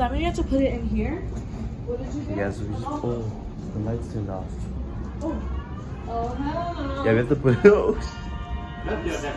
that mean you have to put it in here? What did you do? Yeah, so we just pull the lights turned off. Oh, oh hell no. Yeah, we have to put it. That,